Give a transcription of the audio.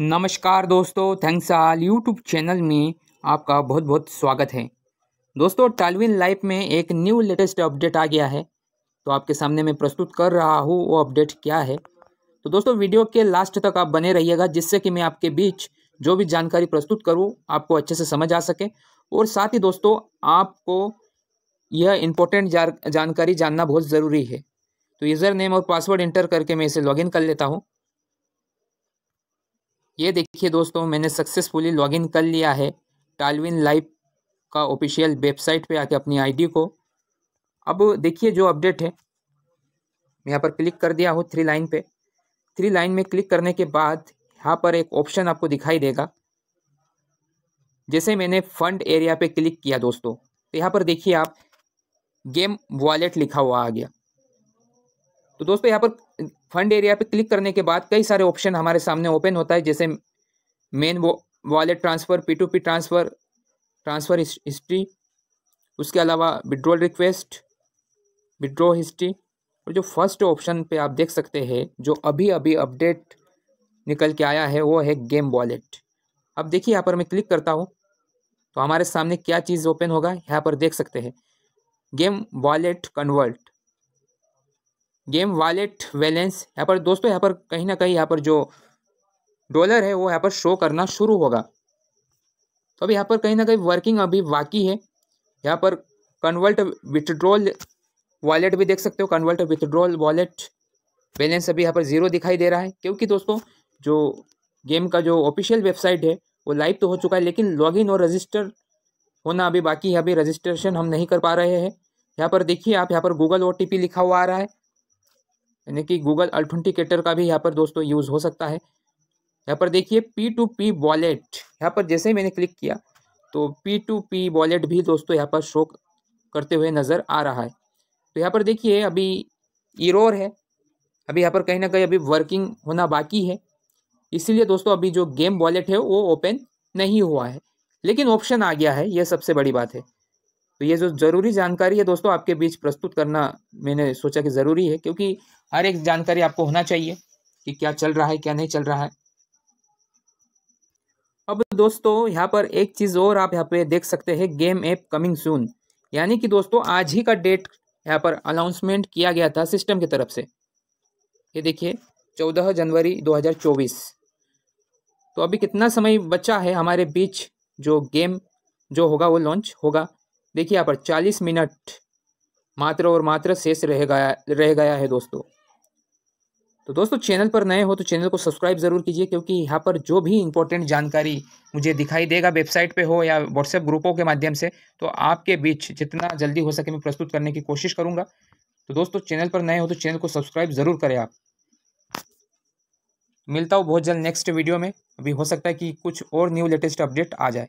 नमस्कार दोस्तों थैंक्स आल YouTube channel में आपका बहुत बहुत स्वागत है। दोस्तों टालविन लाइफ में एक न्यू लेटेस्ट अपडेट आ गया है। तो आपके सामने मैं प्रस्तुत कर रहा हूँ वो अपडेट क्या है। तो दोस्तों वीडियो के लास्ट तक आप बने रहिएगा, जिससे कि मैं आपके बीच जो भी जानकारी प्रस्तुत करूँ, आपको अच्छे से समझ आ सके। और साथ ही दोस्तों, आपको यह इम्पोर्टेंट जानकारी जानना बहुत ज़रूरी है। तो यूज़र नेम और पासवर्ड इंटर करके मैं इसे लॉगिन कर लेता हूँ। ये देखिए दोस्तों, मैंने सक्सेसफुली लॉगिन कर लिया है टालविन लाइव का ऑफिशियल वेबसाइट पे आके अपनी आईडी को। अब देखिए जो अपडेट है यहाँ पर क्लिक कर दिया हूँ थ्री लाइन पे। थ्री लाइन में क्लिक करने के बाद यहाँ पर एक ऑप्शन आपको दिखाई देगा। जैसे मैंने फंड एरिया पे क्लिक किया दोस्तों तो यहाँ पर देखिए आप गेम वॉलेट लिखा हुआ आ गया। तो दोस्तों, यहाँ पर फंड एरिया पे क्लिक करने के बाद कई सारे ऑप्शन हमारे सामने ओपन होता है, जैसे main wallet transfer P to P transfer transfer history उसके अलावा विड्रॉल रिक्वेस्ट विड्रॉ हिस्ट्री और जो फ़र्स्ट ऑप्शन पे आप देख सकते हैं, जो अभी अभी अपडेट निकल के आया है, वो है गेम वॉलेट अब देखिए, यहाँ पर मैं क्लिक करता हूँ तो हमारे सामने क्या चीज़ ओपन होगा, यहाँ पर देख सकते हैं। Game wallet convert game wallet balance यहाँ पर दोस्तों, यहाँ पर कहीं ना कहीं यहाँ पर जो डॉलर है, वो यहाँ पर शो करना शुरू होगा। तो अभी यहाँ पर कहीं ना कहीं वर्किंग अभी बाकी है। यहाँ पर कन्वर्ट विथड्रॉल वॉलेट भी देख सकते हो। कन्वर्ट विथड्रॉल वॉलेट बैलेंस अभी यहाँ पर ज़ीरो दिखाई दे रहा है। क्योंकि दोस्तों, जो गेम का जो ऑफिशियल वेबसाइट है, वो लाइव तो हो चुका है, लेकिन लॉगिन और रजिस्टर होना अभी बाकी है। अभी रजिस्ट्रेशन हम नहीं कर पा रहे हैं। यहाँ पर देखिए, आप यहाँ पर गूगल ओटीपी लिखा हुआ आ रहा है। यानी कि गूगल अल्थेंटिकेटर का भी यहाँ पर दोस्तों यूज़ हो सकता है। यहाँ पर देखिए पी टू पी वॉलेट यहाँ पर जैसे ही मैंने क्लिक किया तो पी टू पी वॉलेट भी दोस्तों यहाँ पर शो करते हुए नज़र आ रहा है। तो यहाँ पर देखिए अभी ईरोर है, अभी यहाँ पर कहीं ना कहीं अभी वर्किंग होना बाकी है। इसीलिए दोस्तों अभी जो गेम वॉलेट है, वो ओपन नहीं हुआ है। लेकिन ऑप्शन आ गया है, ये सबसे बड़ी बात है। तो ये जो ज़रूरी जानकारी है दोस्तों, आपके बीच प्रस्तुत करना मैंने सोचा कि ज़रूरी है, क्योंकि हर एक जानकारी आपको होना चाहिए कि क्या चल रहा है, क्या नहीं चल रहा है। अब दोस्तों, यहाँ पर एक चीज़ और आप यहाँ पे देख सकते हैं गेम ऐप कमिंग सून यानी कि दोस्तों, आज ही का डेट यहाँ पर अनाउंसमेंट किया गया था सिस्टम की तरफ़ से। ये देखिए, चौदह जनवरी 2024 तो अभी कितना समय बचा है हमारे बीच जो गेम जो होगा, वो लॉन्च होगा। देखिए, यहाँ पर चालीस मिनट मात्र और मात्र शेष रह गया रह गया है दोस्तों। तो दोस्तों, चैनल पर नए हो तो चैनल को सब्सक्राइब ज़रूर कीजिए, क्योंकि यहाँ पर जो भी इंपॉर्टेंट जानकारी मुझे दिखाई देगा वेबसाइट पे हो या व्हाट्सएप ग्रुपों के माध्यम से तो आपके बीच जितना जल्दी हो सके मैं प्रस्तुत करने की कोशिश करूँगा। तो दोस्तों, चैनल पर नए हो तो चैनल को सब्सक्राइब ज़रूर करें आप। मिलता हूँ बहुत जल्द नेक्स्ट वीडियो में। अभी हो सकता है कि कुछ और न्यू लेटेस्ट अपडेट आ जाए।